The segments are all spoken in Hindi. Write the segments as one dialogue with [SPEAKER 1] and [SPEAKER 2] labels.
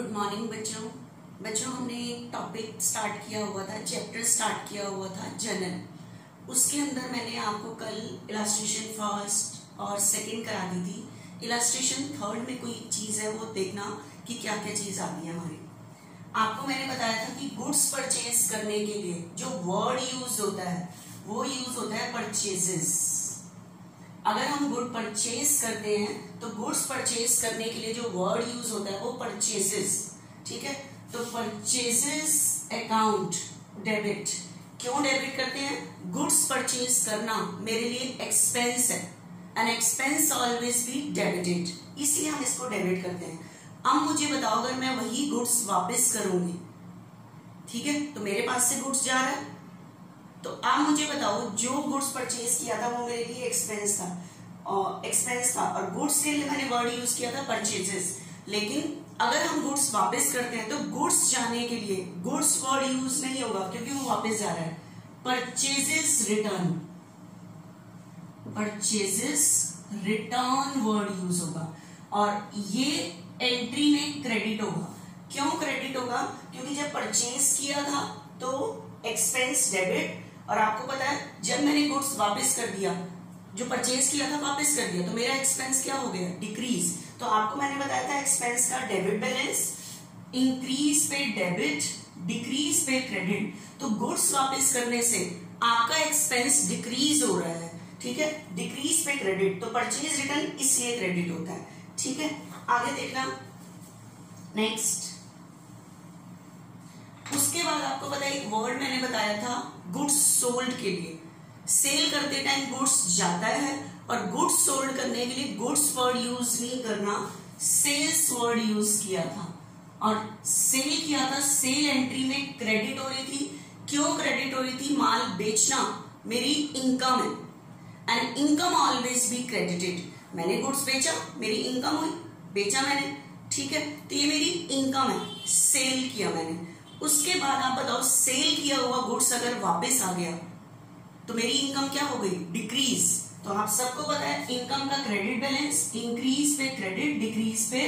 [SPEAKER 1] गुड मॉर्निंग बच्चों। बच्चों, हमने एक टॉपिक स्टार्ट किया हुआ था चैप्टर स्टार्ट किया हुआ था जनरल उसके अंदर मैंने आपको कल इलास्ट्रेशन फ़र्स्ट और सेकंड करा दी थी। इलास्ट्रेशन थर्ड में कोई चीज़ है, वो देखना कि क्या क्या चीज़ आती है हमारी। आपको मैंने बताया था कि गुड्स परचेज करने के लिए जो वर्ड यूज़ होता है, वो यूज़ होता है परचेजेस अगर हम गुड परचेज करते हैं तो गुड्स परचेज करने के लिए जो वर्ड यूज़ होता है, वो परचेजेस ठीक है? तो परचेजेस अकाउंट डेबिट क्यों डेबिट करते हैं? गुड्स परचेज करना मेरे लिए एक्सपेंस है. An expense always be debited इसलिए हम इसको डेबिट करते हैं. अब मुझे बताओ, अगर मैं वही गुड्स वापस करूँगी, ठीक है? तो मेरे पास से गुड्स जा रहा है तो आप मुझे बताओ, जो गुड्स परचेज किया था वो मेरे लिए एक्सपेंस था। एक्सपेंस था। और गुड्स के लिए मैंने वर्ड यूज़ किया था परचेजेस लेकिन अगर हम गुड्स वापस करते हैं तो गुड्स जाने के लिए गुड्स वर्ड यूज़ नहीं होगा, क्योंकि वो वापस जा रहा है। Purchases return purchases return word use होगा। और ये एंट्री में क्रेडिट होगा। क्यों क्रेडिट होगा? क्योंकि जब परचेज किया था तो एक्सपेंस डेबिट और आपको पता है, जब मैंने गुड्स वापस कर दिया, जो परचेज किया था वापस कर दिया तो मेरा एक्सपेंस क्या हो गया? डिक्रीज तो आपको मैंने बताया था एक्सपेंस का डेबिट बैलेंस इंक्रीज पे डेबिट डिक्रीज पे क्रेडिट तो गुड्स वापस करने से आपका एक्सपेंस डिक्रीज हो रहा है, ठीक है? डिक्रीज पे क्रेडिट तो परचेज रिटर्न इसलिए क्रेडिट होता है, ठीक है? आगे देखना. नेक्स्ट उसके बाद आपको पता एक वर्ड मैंने बताया था गुड्स सोल्ड के लिए। सेल करते टाइम गुड्स जाता है और गुड्स सोल्ड करने के लिए गुड्स वर्ड यूज़ नहीं करना, सेल्स वर्ड यूज़ किया था। और सेल किया था, सेल एंट्री में क्रेडिट हो रही थी। क्यों क्रेडिट हो रही थी? माल बेचना मेरी इनकम है। And income always be credited मैंने गुड्स बेचा, मेरी इनकम हुई। बेचा मैंने, ठीक है? तो ये मेरी इनकम है। सेल किया मैंने। उसके बाद आप बताओ सेल किया हुआ गुड्स अगर वापस आ गया तो मेरी इनकम क्या हो गई? डिक्रीज तो आप सबको पता है इनकम का क्रेडिट बैलेंस इंक्रीज पे क्रेडिट डिक्रीज पे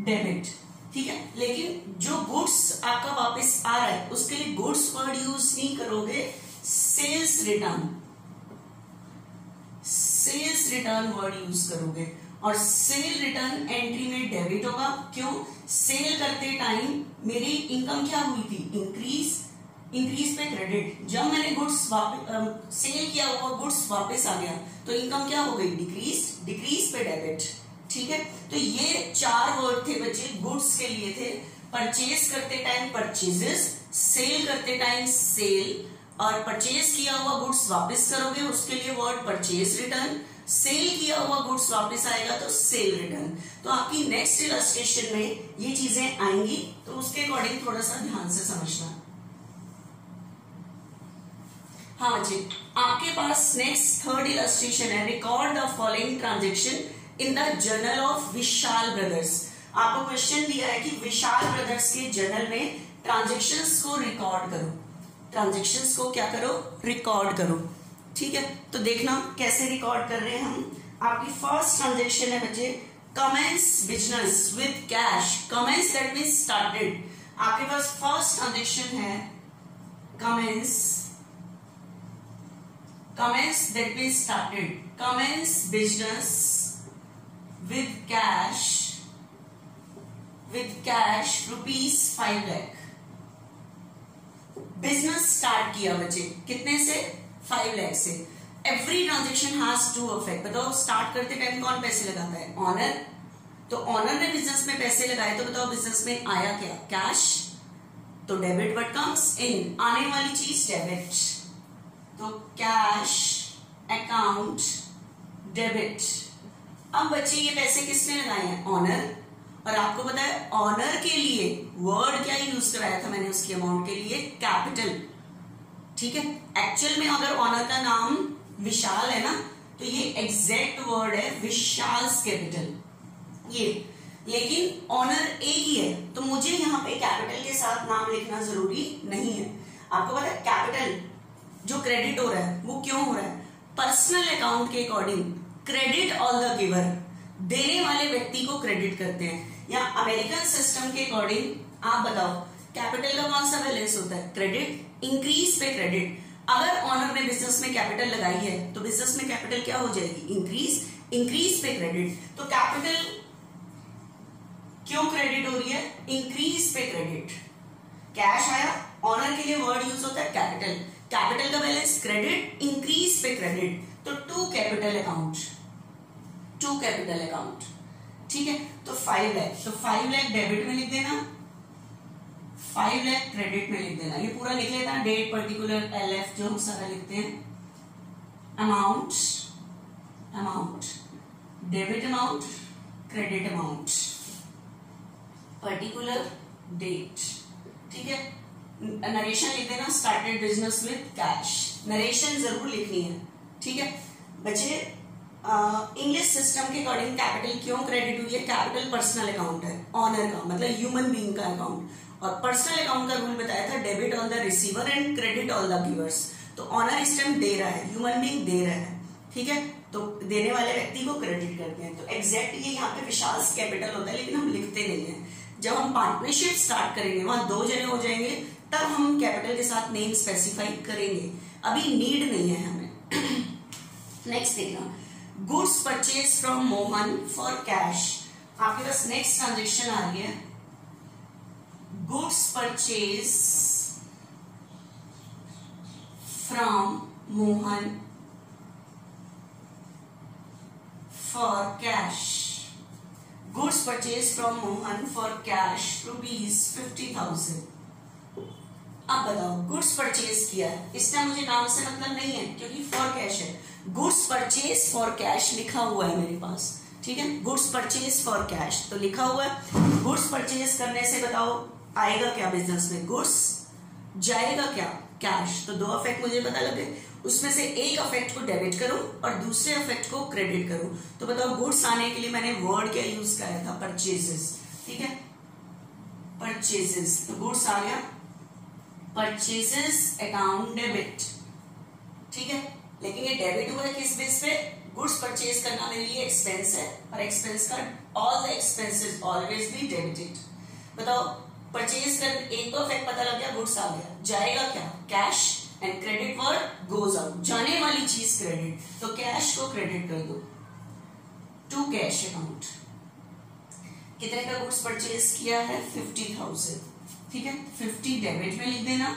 [SPEAKER 1] डेबिट ठीक है? लेकिन जो गुड्स आपका वापस आ रहा है, उसके लिए गुड्स वर्ड यूज़ नहीं करोगे sales return sales return word use करोगे. और सेल रिटर्न एंट्री में डेबिट होगा। क्यों? सेल करते टाइम मेरी इनकम क्या हुई थी? इंक्रीज इंक्रीज पे क्रेडिट। जब मैंने गुड्स सेल किया हुआ गुड्स वापस आ गया तो इनकम क्या हो गई? डिक्रीज डिक्रीज पे डेबिट। ठीक है? तो ये चार वर्ड थे बच्चे, गुड्स के लिए थे। परचेज करते टाइम परचेजेस सेल करते टाइम सेल और परचेज किया हुआ गुड्स वापस करोगे, उसके लिए वर्ड परचेज रिटर्न सेल किया हुआ गुड्स वापस आएगा तो सेल रिटर्न तो आपकी नेक्स्ट इलस्ट्रेशन में ये चीज़ें आएँगी तो उसके अकॉर्डिंग थोड़ा सा ध्यान से समझना। हाँ जी, आपके पास नेक्स्ट थर्ड इलस्ट्रेशन है record the following transaction in the journal of Vishal brothers आपको क्वेश्चन दिया है कि विशाल ब्रदर्स के जर्नल में ट्रांजेक्शन को रिकॉर्ड करो। ट्रांजेक्शन्स को क्या करो? रिकॉर्ड करो। ठीक है? तो देखना कैसे रिकॉर्ड कर रहे हैं हम। आपकी फ़र्स्ट ट्रांजेक्शन है बच्चे commence business with cash commence that mean started आपके पास फ़र्स्ट ट्रांजेक्शन है commence commence that mean started commence business with cash with cash rupees five lakh business start किया बच्चे, कितने से? फाइव लैख से। Every transaction has two affect बताओ स्टार्ट करते टाइम कौन पैसे लगाता है? ऑनर तो ऑनर ने बिज़नेस में पैसे लगाए तो बताओ बिज़नेस में आया क्या? कैश तो डेबिट वट कम्स इन आने वाली चीज़ डेबिट तो कैश अकाउंट डेबिट अब बच्चे ये पैसे किसने लगाए हैं? ऑनर और आपको पता है ऑनर के लिए वर्ड क्या यूज़ कराया था मैंने उसके अमाउंट के लिए? कैपिटल ठीक है? एक्चुअल में अगर ऑनर का नाम विशाल है ना तो ये एग्जैक्ट वर्ड है विशाल कैपिटल ये. लेकिन ऑनर ए ही है तो मुझे यहाँ पे कैपिटल के साथ नाम लिखना ज़रूरी नहीं है. आपको पता है कैपिटल जो क्रेडिट हो रहा है, वो क्यों हो रहा है? पर्सनल अकाउंट के according credit all the giver देने वाले व्यक्ति को क्रेडिट करते हैं. या अमेरिकन सिस्टम के अकॉर्डिंग आप बताओ कैपिटल का कौन सा बैलेंस होता है? क्रेडिट इंक्रीज पे क्रेडिट अगर ऑनर ने बिज़नेस में कैपिटल लगाई है तो बिज़नेस में कैपिटल क्या हो जाएगी? इंक्रीज इंक्रीज पे क्रेडिट तो कैपिटल क्यों क्रेडिट हो रही है? इंक्रीज पे क्रेडिट कैश आया ऑनर के लिए वर्ड यूज़ होता है कैपिटल कैपिटल का बैलेंस क्रेडिट इंक्रीज पे क्रेडिट तो to capital account to capital account ठीक है? तो फाइव लैख तो फाइव लैख डेबिट में लिख देना। फाइव लैख क्रेडिट में लिख देना। ये पूरा लिख लेना डेट पर्टिकुलर एल एफ़ जो हम सारा लिखते हैं। Amount amount debit amount credit amount particular date ठीक है? नरेशन लिख देना started business with cash narration ज़रूर लिखनी है, ठीक है? बच्चे इंग्लिश सिस्टम के अकॉर्डिंग कैपिटल क्यों क्रेडिट हुई है? कैपिटल पर्सनल अकाउंट है ऑनर का मतलब ह्यूमन बीइंग का अकाउंट और पर्सनल अकाउंट का रूल बताया था debit on the receiver and credit on the givers तो ऑनर इस टाइम दे रहा है ह्यूमन बीइंग दे रहा है, ठीक है? तो देने वाले व्यक्ति को क्रेडिट करते हैं। तो एग्जैक्ट ये यहाँ पे विशाल कैपिटल होता है, लेकिन हम लिखते नहीं है। जब हम पार्टनरशिप स्टार्ट करेंगे, वहाँ दो जने हो जाएँगे, तब हम कैपिटल के साथ नेम स्पेसिफाई करेंगे। अभी नीड नहीं है हमें। नेक्स्ट देखना। Goods purchase from Mohan for cash आपके पास नेक्स्ट ट्रांजेक्शन आ रही है। Goods purchase from Mohan for cash goods purchase from Mohan for cash rupees fifty thousand अब बताओ गुड्स परचेज किया है। इसका मुझे नाम से मतलब नहीं है, क्योंकि फॉर कैश है। गुड्स परचेज फॉर कैश लिखा हुआ है मेरे पास, ठीक है? गुड्स परचेज फॉर कैश तो लिखा हुआ है गुड्स परचेज करने से बताओ, आएगा क्या बिज़नेस में? गुड्स जाएगा क्या? कैश तो दो अफेक्ट मुझे पता लगे। उसमें से एक अफेक्ट को डेबिट करो और दूसरे अफेक्ट को क्रेडिट करो। तो बताओ गुड्स आने के लिए मैंने वर्ड क्या यूज़ किया था? परचेजेस ठीक है? परचेजेस तो गुड्स आ गया। परचेजेस अकाउंट डेबिट ठीक है? लेकिन ये डेबिट हुआ है किस बेस पे? गुड्स परचेज करना मेरे लिए एक्सपेंस है और एक्सपेंस का all the expenses always be debited बताओ परचेज कर एक तो इफ़ेक्ट पता लग गया गुड्स आ गया। जाएगा क्या? Cash and credit word goes out जाने वाली चीज़ क्रेडिट तो कैश को क्रेडिट कर दो। टू कैश अकाउंट कितने का गुड्स परचेज किया है? फिफ्टी थाउज़ेंड ठीक है? फिफ्टी डेबिट में लिख देना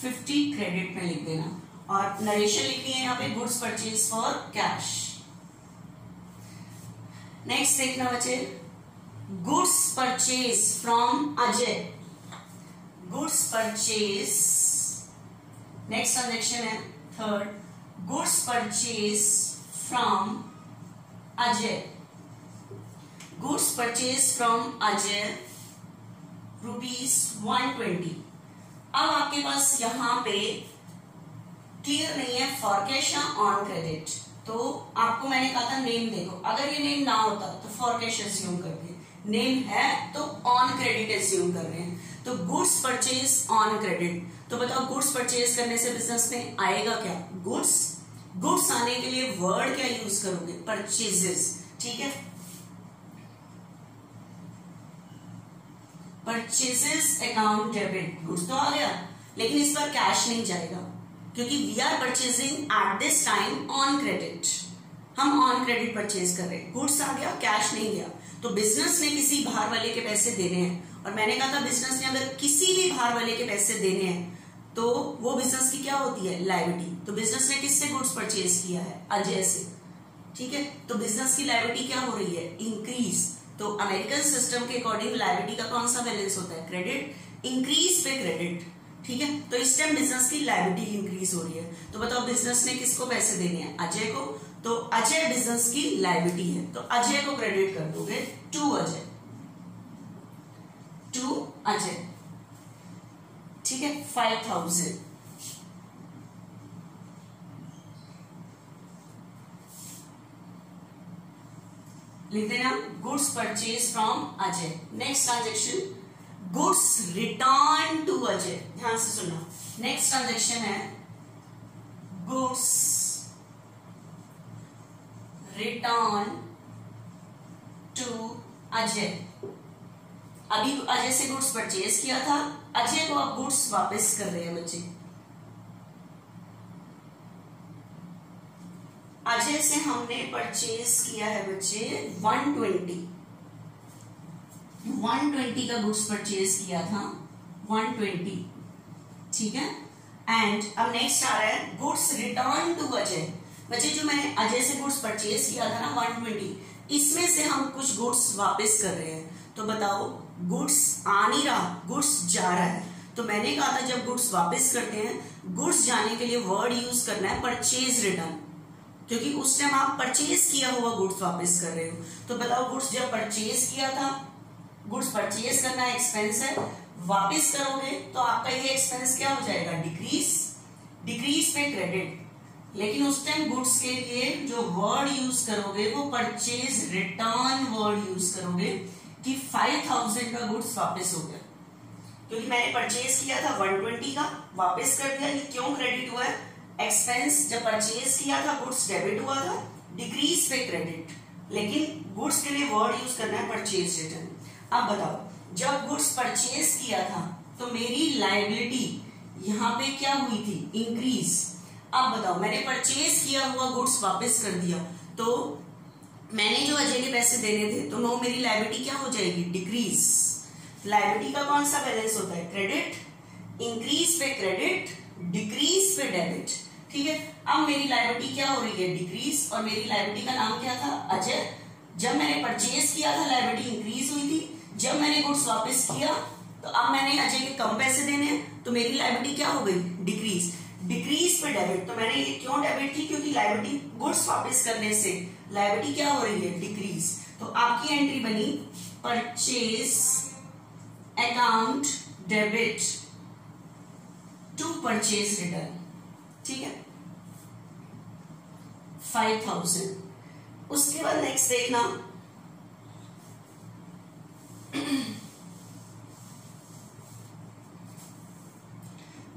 [SPEAKER 1] फिफ्टी क्रेडिट में लिख देना। और नरेशन लिखनी है यहाँ पे goods purchase for cash next देखना बच्चे goods purchase from Ajay goods purchase next transaction है third goods purchase from Ajay goods purchase from Ajay rupees one twenty अब आपके पास यहाँ पे क्लियर नहीं है फॉर कैश या ऑन क्रेडिट तो आपको मैंने कहा था नेम देखो। अगर ये नेम ना होता तो फॉर कैश एज्यूम करते नेम है तो ऑन क्रेडिट एज्यूम कर रहे हैं। तो गुड्स परचेज ऑन क्रेडिट तो बताओ गुड्स परचेज करने से बिज़नेस में आएगा क्या? गुड्स गुड्स आने के लिए वर्ड क्या यूज़ करोगे? परचेजेस ठीक है? परचेजेस अकाउंट डेबिट गुड्स तो आ गया। लेकिन इस पर कैश नहीं जाएगा, क्योंकि we are purchasing at this time on credit हम ऑन क्रेडिट परचेज कर रहे हैं। गुड्स आ गया कैश नहीं गया। तो बिज़नेस ने किसी बाहर वाले के पैसे देने हैं। और मैंने कहा था बिज़नेस ने अगर किसी भी बाहर वाले के पैसे देने हैं तो वो बिज़नेस की क्या होती है? लाइबिलिटी तो बिज़नेस ने किससे गुड्स परचेज किया है? अजय से। ठीक है? तो बिज़नेस की लाइबिलिटी क्या हो रही है? इंक्रीज तो अमेरिकन सिस्टम के अकॉर्डिंग लाइबिलिटी का कौन सा बैलेंस होता है? क्रेडिट इंक्रीज पे क्रेडिट ठीक है? तो इस टाइम बिज़नेस की लाइबिलिटी इंक्रीज हो रही है। तो बताओ बिज़नेस ने किसको पैसे देने हैं? अजय को। तो अजय बिज़नेस की लाइबिलिटी है। तो अजय को क्रेडिट कर दोगे। टू अजय। टू अजय। ठीक है? फाइव थाउज़ेंड लिख देना goods purchase from Ajay. Next transaction goods return to Ajay. ध्यान से सुनना। नेक्स्ट ट्रांजेक्शन है गुड्स रिटर्न टू अजय। अभी अजय से गुड्स परचेज किया था, अजय को अब गुड्स वापस कर रहे हैं बच्चे अजय से हमने परचेज किया है बच्चे 120 120 का गुड्स परचेज किया था। 120 ठीक है? एंड अब नेक्स्ट आ रहा है गुड्स रिटर्न टू अजय बच्चे, जो मैंने अजय से गुड्स परचेज किया था ना 120 इसमें से हम कुछ गुड्स वापस कर रहे हैं। तो बताओ गुड्स आ नहीं रहा गुड्स जा रहा है। तो मैंने कहा था जब गुड्स वापस करते हैं गुड्स जाने के लिए वर्ड यूज़ करना है परचेज रिटर्न क्योंकि उस टाइम आप परचेज किया हुआ गुड्स वापस कर रहे हो। तो बताओ गुड्स जब परचेज किया था गुड्स परचेज करना एक्सपेंस है, वापस करोगे तो आपका ये एक्सपेंस क्या हो जाएगा? डिक्रीज डिक्रीज पे क्रेडिट लेकिन उस टाइम गुड्स के लिए जो वर्ड यूज़ करोगे, वो परचेज रिटर्न वर्ड यूज़ करोगे कि फाइव थाउज़ेंड का गुड्स वापस हो गया। क्योंकि मैंने परचेज किया था वन ट्वेंटी का, वापस कर दिया ये क्यों क्रेडिट हुआ है? एक्सपेंस जब परचेज किया था गुड्स डेबिट हुआ था डिक्रीज पे क्रेडिट लेकिन गुड्स के लिए वर्ड यूज़ करना है परचेज रिटर्न अब बताओ, जब गुड्स परचेज किया था तो मेरी लाइबिलिटी यहाँ पे क्या हुई थी? इंक्रीज अब बताओ, मैंने परचेज किया हुआ गुड्स वापस कर दिया तो मैंने जो अजय के पैसे देने थे तो नो मेरी लाइबिलिटी क्या हो जाएगी? डिक्रीज लाइबिलिटी का कौन सा बैलेंस होता है? क्रेडिट इंक्रीज पे क्रेडिट डिक्रीज पे डेबिट ठीक है। अब मेरी लाइबिलिटी क्या हो रही है? डिक्रीज और मेरी लाइबिलिटी का नाम क्या था? अजय। जब मैंने परचेज किया था लाइबिलिटी इंक्रीज हुई थी। जब मैंने गुड्स वापस किया तो अब मैंने अजय के कम पैसे देने तो मेरी लाइबिलिटी क्या हो गई? डिक्रीज डिक्रीज पे डेबिट तो मैंने ये क्यों डेबिट की? क्योंकि लाइबिलिटी गुड्स वापस करने से। लाइबिलिटी क्या हो रही है? डिक्रीज तो आपकी एंट्री बनी purchase account debit to purchase return ठीक है? फाइव थाउज़ेंड उसके बाद नेक्स्ट देखना।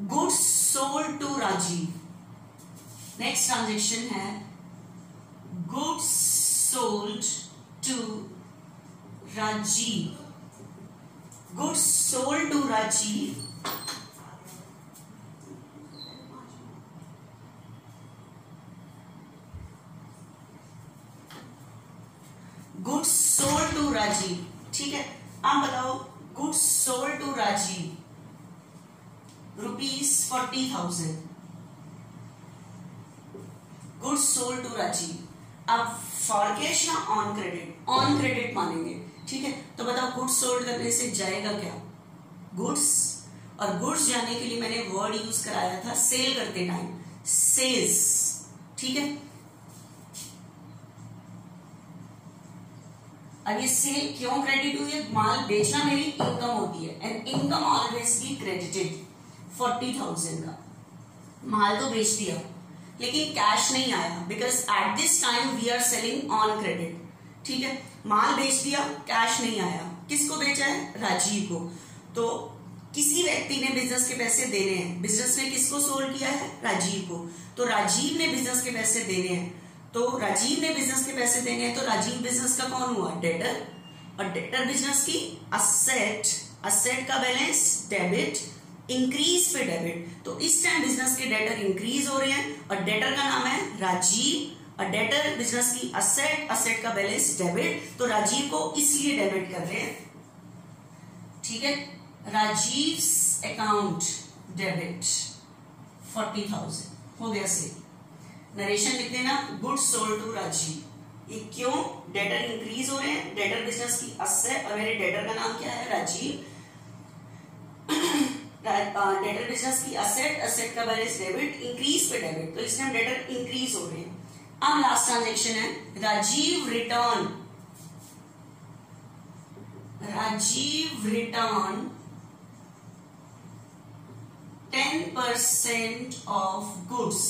[SPEAKER 1] Goods sold to Rajeev next transaction है goods sold to Rajeev goods sold to Rajeev goods sold to Rajeev ठीक है? आप बताओ goods sold to Rajeev rupees forty thousand goods sold to Rajeev अब फॉर कैश या ऑन क्रेडिट ऑन क्रेडिट मानेंगे। ठीक है? तो बताओ गुड्स सोल्ड करने से जाएगा क्या? गुड्स और गुड्स जाने के लिए मैंने वर्ड यूज़ कराया था सेल करते टाइम सेल्स ठीक है? अब ये सेल क्यों क्रेडिट हुई है? माल बेचना मेरी इनकम होती है। And income always be credited forty thousand का। माल तो बेच दिया। लेकिन कैश नहीं आया। Because at this time we are selling on credit ठीक है? माल बेच दिया कैश नहीं आया। किसको बेचा है? राजीव को। तो किसी व्यक्ति ने बिज़नेस के पैसे देने हैं। बिज़नेस ने किसको सोल्ड किया है? राजीव को। तो राजीव ने बिज़नेस के पैसे देने हैं। तो राजीव ने बिज़नेस के पैसे देने तो राजीव बिज़नेस का कौन हुआ? डेटर और डेटर बिज़नेस की असेट असेट का बैलेंस डेबिट इंक्रीज पे डेबिट तो इस टाइम बिज़नेस के डेटर इंक्रीज हो रहे हैं, और डेटर का नाम है राजीव. और डेटर बिज़नेस की असेट असेट का बैलेंस डेबिट तो राजीव को इसलिए डेबिट कर रहे हैं। ठीक है? Rajeev account debit forty thousand हो गया से नरेशन लिख देना गुड सोल्ड टू राजीव ये क्यों डेटर इंक्रीज हो रहे हैं? डेटर बिज़नेस की असेट और मेरे डेटर का नाम क्या है? राजीव डेटर बिज़नेस की असेट असेट का बैलेंस डेबिट इंक्रीज पे डेबिट तो इसमें डेटर इंक्रीज हो रहे हैं। अब लास्ट ट्रांजेक्शन है Rajeev return Rajeev return ten percent of goods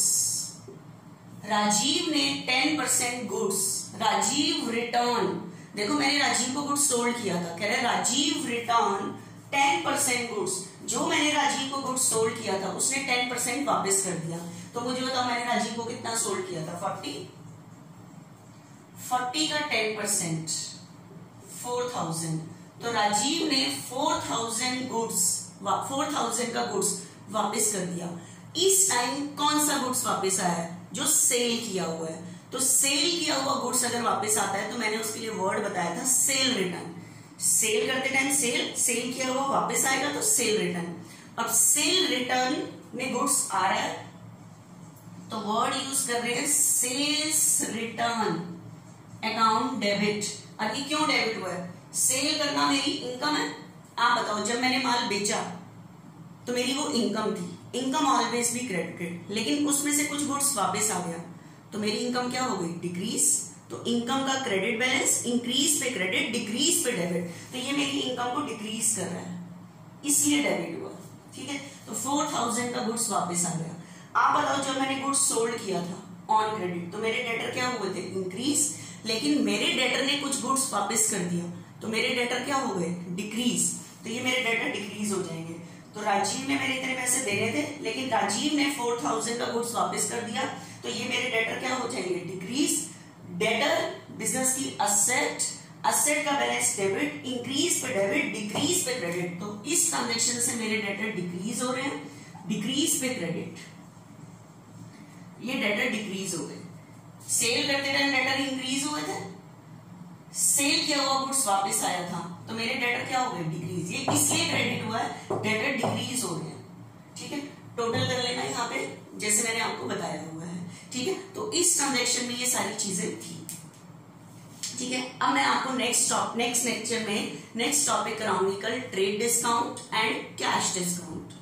[SPEAKER 1] Rajeev ने ten percent goods Rajeev return देखो, मैंने राजीव को गुड्स सोल्ड किया था। कह रहे Rajeev return ten percent goods जो मैंने राजीव को गुड्स सोल्ड किया था, उसने टेन परसेंट वापिस कर दिया। तो मुझे बताओ, मैंने राजीव को कितना सोल्ड किया था? फोर्टी फोर्टी का टेन परसेंट फोर थाउज़ेंड तो राजीव ने four thousand goods four thousand का गुड्स वापिस कर दिया। इस टाइम कौन सा गुड्स वापिस आया? है जो सेल किया हुआ है। तो सेल किया हुआ गुड्स अगर वापस आता है तो मैंने उसके लिए वर्ड बताया था सेल रिटर्न सेल करते टाइम सेल सेल किया हुआ वापस आएगा तो सेल रिटर्न अब सेल रिटर्न में गुड्स आ रहा है तो वर्ड यूज़ कर रहे हैं सेल्स रिटर्न अकाउंट डेबिट अब ये क्यों डेबिट हुआ है? सेल करना मेरी इनकम है। आप बताओ, जब मैंने माल बेचा तो मेरी वो इनकम थी। इनकम ऑलवेज भी क्रेडिटेड लेकिन उसमें से कुछ गुड्स वापस आ गया। तो मेरी इनकम क्या हो गई? डिक्रीज तो इनकम का क्रेडिट बैलेंस इंक्रीज पे क्रेडिट डिक्रीज पे डेबिट तो ये मेरी इनकम को डिक्रीज कर रहा है। इसलिए डेबिट हुआ। ठीक है? तो फोर थाउज़ेंड का गुड्स वापस आ गया। आप बताओ, जब मैंने गुड्स सोल्ड किया था ऑन क्रेडिट तो मेरे डेटर क्या हुए थे? इंक्रीज लेकिन मेरे डेटर ने कुछ गुड्स वापस कर दिया। तो मेरे डेटर क्या हो गए? डिक्रीज तो ये मेरे डेटर डिक्रीज हो जाएँगे। तो राजीव ने मेरे इतने पैसे देने थे, लेकिन राजीव ने फोर थाउज़ेंड का गुड्स वापस कर दिया। तो ये मेरे डेटर क्या हो जाएँगे? डिक्रीज डेटर बिज़नेस की असेट असेट का बैलेंस डेबिट इंक्रीज पे डेबिट डिक्रीज पे क्रेडिट तो इस ट्रांजेक्शन से मेरे डेटर डिक्रीज हो रहे हैं। डिक्रीज पे क्रेडिट ये डेटर डिक्रीज हो गए। सेल करते टाइम डेटर इंक्रीज हुए थे। सेल किया हुआ? गुड्स वापस आया था। तो मेरे डेटर क्या हो गए? ये इसलिए क्रेडिट हुआ है डेटर डिक्रीज हो गया ठीक है? टोटल कर लेना यहाँ पे, जैसे मैंने आपको बताया हुआ है। ठीक है? तो इस ट्रांजेक्शन में ये सारी चीज़ें थी। ठीक है? अब मैं आपको नेक्स्ट नेक्स्ट लेक्चर में नेक्स्ट टॉपिक कराऊँगी। कल trade discount and cash discount